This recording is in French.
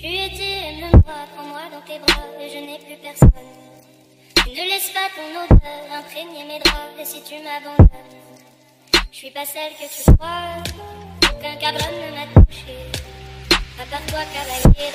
Tu étais, aime-moi, prends-moi dans tes bras, et je n'ai plus personne. Ne laisse pas ton odeur imprégner mes draps, et si tu m'abandonnes, je suis pas celle que tu crois, aucun cabron ne m'a touché, à part toi, cavalier.